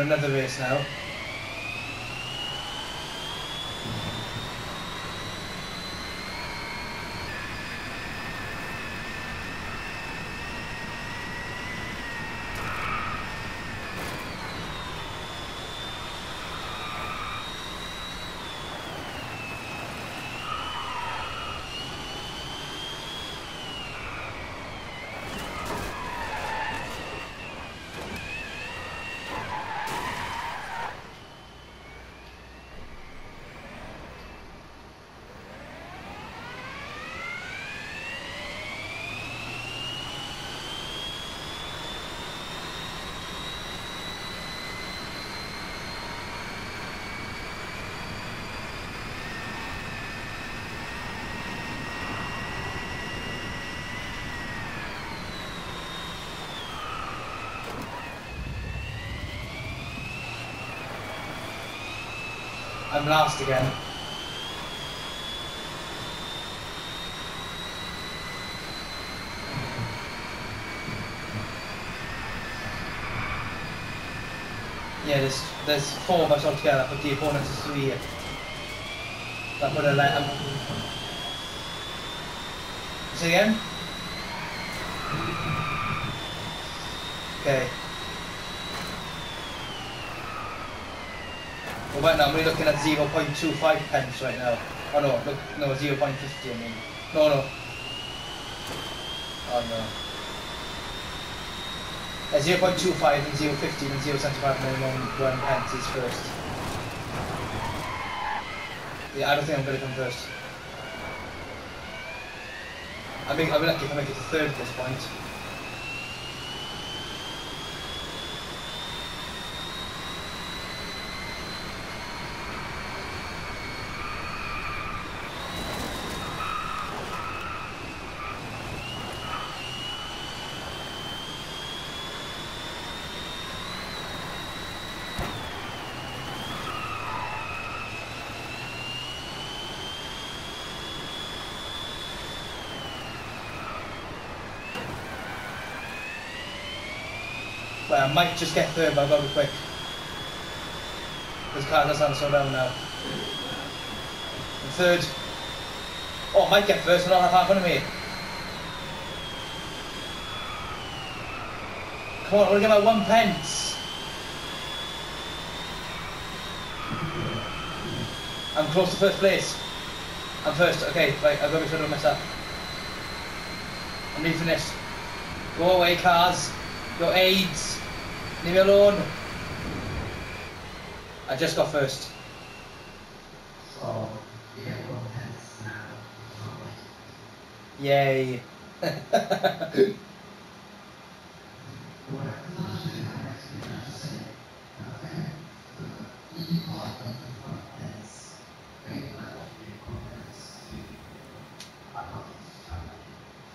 another race now. I'm last again. Yeah, there's there's four of us altogether, but the opponents is three. That would have let him. Say again? Okay. Right now we're looking at 0.25 pence right now. Oh no, look, no, 0.50 I mean. No, no. Oh no. Uh, 0.25 and 0.50 and 0.75 minimum one pence is first. Yeah, I don't think I'm to come first. I mean, be lucky if I make it to third at this point. Well, I might just get third, but I've got to be quick. Because car does not slow down now. And third. Oh, I might get first, but not have half on me. Come on, to get my one pence. I'm close to first place. I'm first. Okay, right, I've got to be sure I mess up. I'm leaving this. Go away, cars. Your aids. Leave me alone. I just got first. So, yeah, well, that's now. Yay.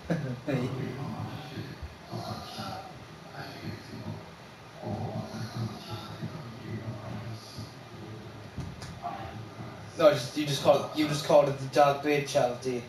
no, just you just call you just called it the Dark Blade charity.